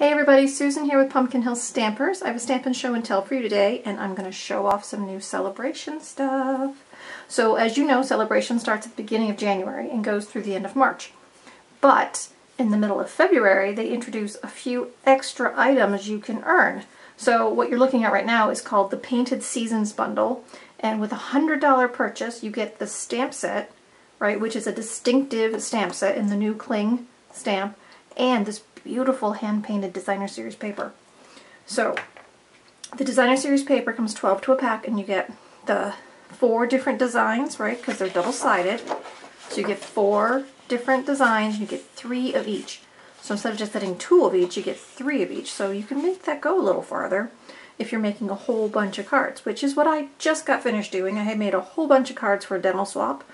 Hey everybody, Susan here with Pumpkin Hill Stampers. I have a Stampin' Show and Tell for you today and I'm going to show off some new Sale-a-bration stuff. So as you know, Sale-a-bration starts at the beginning of January and goes through the end of March. But in the middle of February, they introduce a few extra items you can earn. So what you're looking at right now is called the Painted Seasons Bundle. And with a $100 purchase, you get the stamp set, right, which is a distinctive stamp set in the new cling stamp, and this beautiful hand-painted designer series paper. So the designer series paper comes 12 to a pack and you get the four different designs, right, because they're double-sided. So you get four different designs, you get three of each. So instead of just getting two of each, you get three of each. So you can make that go a little farther if you're making a whole bunch of cards, which is what I just got finished doing. I had made a whole bunch of cards for a dental swap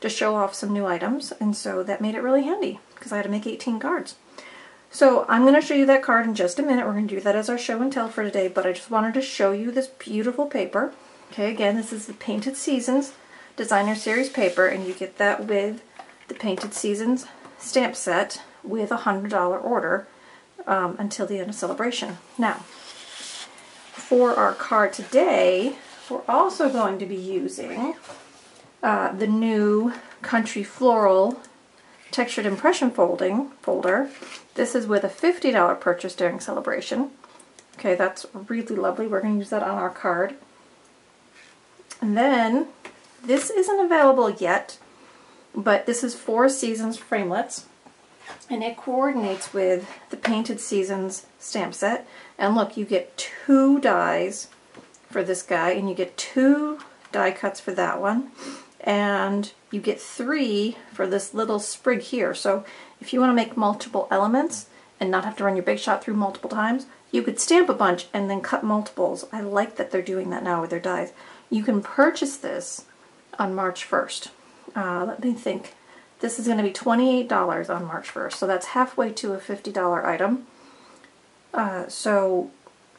to show off some new items, and so that made it really handy because I had to make 18 cards. So I'm going to show you that card in just a minute. We're going to do that as our show and tell for today, but I just wanted to show you this beautiful paper. Okay, again, this is the Painted Seasons Designer Series paper, and you get that with the Painted Seasons stamp set with a $100 order um, until the end of Sale-a-bration. Now, for our card today, we're also going to be using uh, the new Country Floral Textured Impression Folding folder this is with a $50 purchase during Sale-a-bration. Okay, that's really lovely. We're going to use that on our card. And then, this isn't available yet, but this is Four Seasons Framelits. And it coordinates with the Painted Seasons stamp set. And look, you get two dies for this guy, and you get two die cuts for that one and you get three for this little sprig here. So if you want to make multiple elements and not have to run your Big Shot through multiple times, you could stamp a bunch and then cut multiples. I like that they're doing that now with their dies. You can purchase this on March 1st. Uh, let me think. This is going to be $28 on March 1st, so that's halfway to a $50 item. Uh, so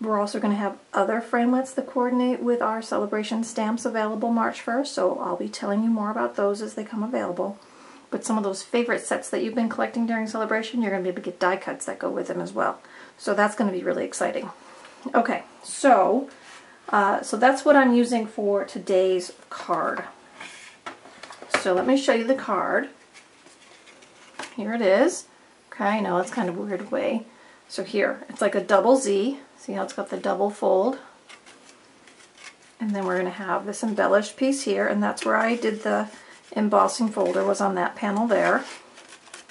we're also going to have other framelits that coordinate with our Sale-a-bration stamps available March 1st, so I'll be telling you more about those as they come available. But some of those favorite sets that you've been collecting during Sale-a-bration, you're going to be able to get die cuts that go with them as well. So that's going to be really exciting. Okay, so uh, so that's what I'm using for today's card. So let me show you the card. Here it is. Okay, know it's kind of weird way. So here, it's like a double Z, See how it's got the double fold? And then we're going to have this embellished piece here, and that's where I did the embossing folder, was on that panel there.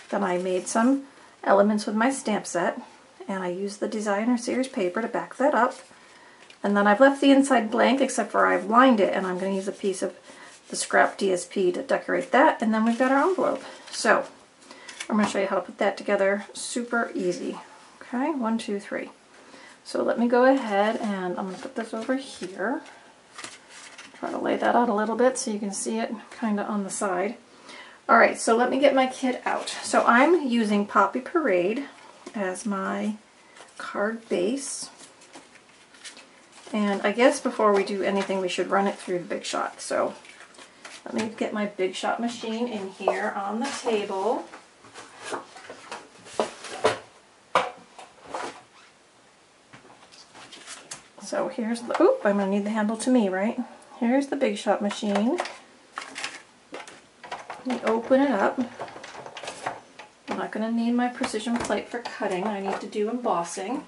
Then I made some elements with my stamp set, and I used the designer series paper to back that up. And then I've left the inside blank, except for I've lined it, and I'm going to use a piece of the scrap DSP to decorate that, and then we've got our envelope. So, I'm going to show you how to put that together super easy. Okay, one, two, three. So let me go ahead and I'm going to put this over here. Try to lay that out a little bit so you can see it kind of on the side. Alright, so let me get my kit out. So I'm using Poppy Parade as my card base. And I guess before we do anything we should run it through the Big Shot. So let me get my Big Shot machine in here on the table. So here's the, oop, I'm going to need the handle to me, right? Here's the Big Shot machine. Let me open it up. I'm not going to need my precision plate for cutting. I need to do embossing.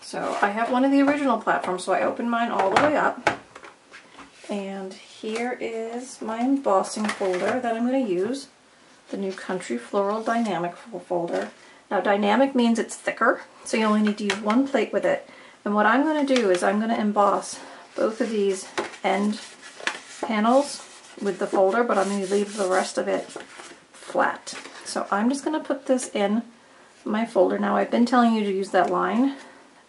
So I have one of the original platforms, so I open mine all the way up. And here is my embossing folder that I'm going to use. The new Country Floral Dynamic folder. Now dynamic means it's thicker, so you only need to use one plate with it. And what I'm going to do is I'm going to emboss both of these end panels with the folder, but I'm going to leave the rest of it flat. So I'm just going to put this in my folder. Now I've been telling you to use that line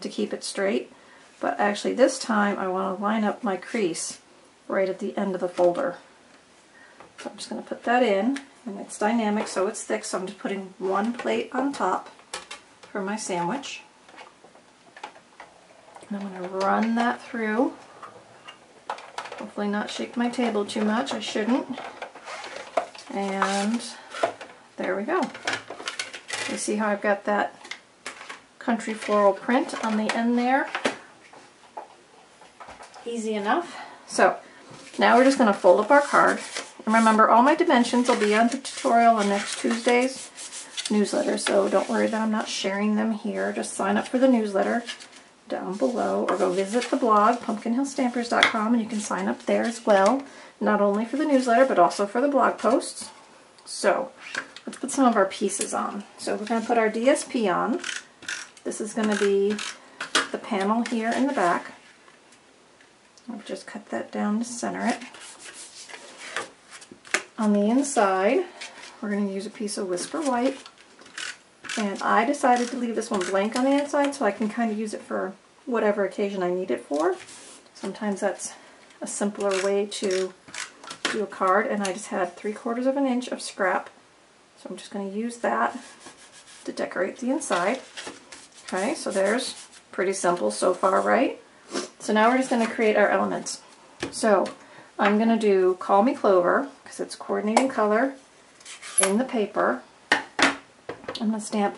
to keep it straight, but actually this time I want to line up my crease right at the end of the folder. So I'm just going to put that in, and it's dynamic so it's thick, so I'm just putting one plate on top for my sandwich. I'm going to run that through. Hopefully not shake my table too much. I shouldn't. And there we go. You see how I've got that country floral print on the end there. Easy enough. So now we're just going to fold up our card. And remember, all my dimensions will be on the tutorial on next Tuesday's newsletter, so don't worry that I'm not sharing them here. Just sign up for the newsletter down below or go visit the blog, pumpkinhillstampers.com, and you can sign up there as well, not only for the newsletter, but also for the blog posts. So let's put some of our pieces on. So we're going to put our DSP on. This is going to be the panel here in the back. I'll just cut that down to center it. On the inside, we're going to use a piece of Whisper White. And I decided to leave this one blank on the inside so I can kind of use it for whatever occasion I need it for. Sometimes that's a simpler way to do a card and I just had three quarters of an inch of scrap. So I'm just going to use that to decorate the inside. Okay, so there's pretty simple so far, right? So now we're just going to create our elements. So I'm going to do Call Me Clover because it's coordinating color in the paper. I'm going to stamp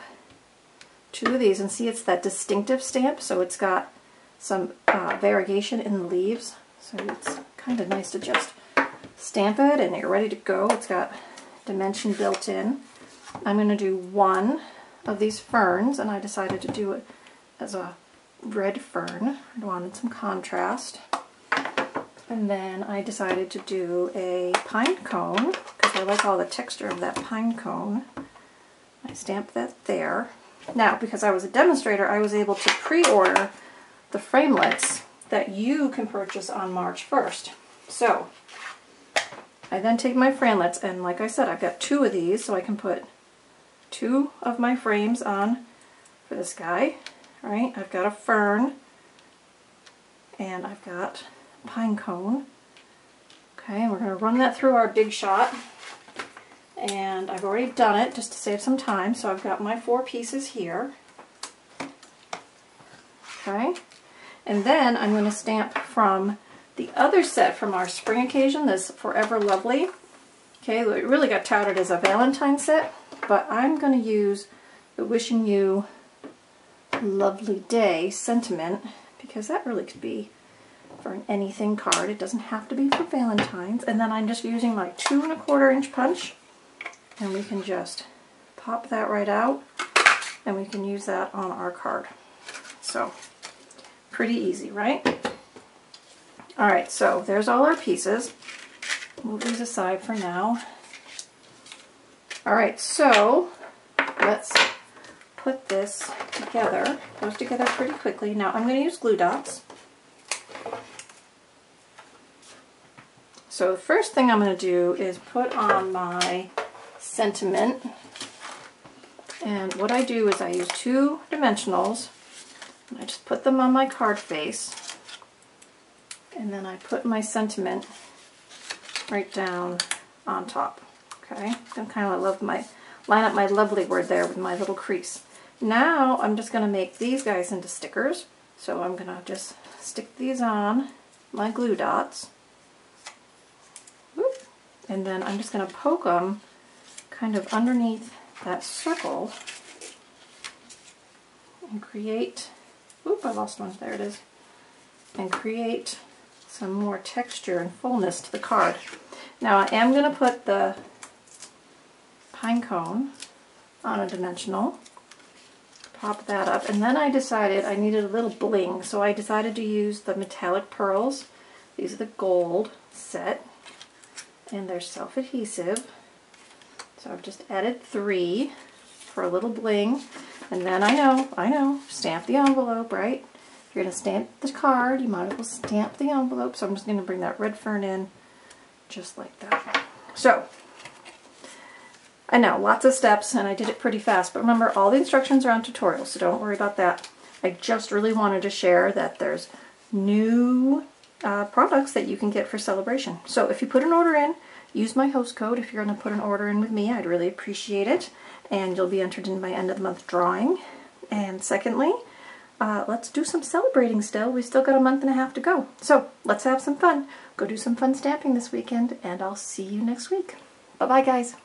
two of these and see it's that distinctive stamp so it's got some uh, variegation in the leaves so it's kind of nice to just stamp it and you're ready to go. It's got dimension built in. I'm going to do one of these ferns and I decided to do it as a red fern. I wanted some contrast. And then I decided to do a pine cone because I like all the texture of that pine cone. I stamped that there. Now, because I was a demonstrator, I was able to pre-order the framelits that you can purchase on March 1st. So, I then take my framelits, and like I said, I've got two of these, so I can put two of my frames on for this guy. Right? I've got a fern, and I've got pine cone. Okay, and we're going to run that through our Big Shot and I've already done it just to save some time so I've got my four pieces here okay and then I'm going to stamp from the other set from our spring occasion this Forever Lovely okay it really got touted as a Valentine set but I'm going to use the Wishing You Lovely Day sentiment because that really could be for an anything card. It doesn't have to be for Valentine's. And then I'm just using my two and a quarter inch punch and we can just pop that right out and we can use that on our card. So pretty easy, right? All right, so there's all our pieces. Move these aside for now. All right, so let's put this together. Goes together pretty quickly. Now I'm going to use glue dots. So the first thing I'm going to do is put on my sentiment. And what I do is I use two dimensionals. And I just put them on my card face. And then I put my sentiment right down on top. Okay, I'm kind of love my line up my lovely word there with my little crease. Now I'm just going to make these guys into stickers. So I'm going to just stick these on my glue dots. And then I'm just going to poke them kind of underneath that circle and create, oop, I lost one, there it is, and create some more texture and fullness to the card. Now I am going to put the pine cone on a dimensional, pop that up, and then I decided I needed a little bling, so I decided to use the metallic pearls. These are the gold set, and they're self-adhesive. So I've just added three for a little bling. And then I know, I know, stamp the envelope, right? If you're going to stamp the card, you might as well stamp the envelope. So I'm just going to bring that red fern in just like that. So, I know, lots of steps, and I did it pretty fast. But remember, all the instructions are on tutorials, so don't worry about that. I just really wanted to share that there's new uh, products that you can get for Sale-a-bration. So if you put an order in, use my host code if you're going to put an order in with me. I'd really appreciate it. And you'll be entered in my end of the month drawing. And secondly, uh, let's do some celebrating still. We've still got a month and a half to go. So let's have some fun. Go do some fun stamping this weekend, and I'll see you next week. Bye-bye, guys.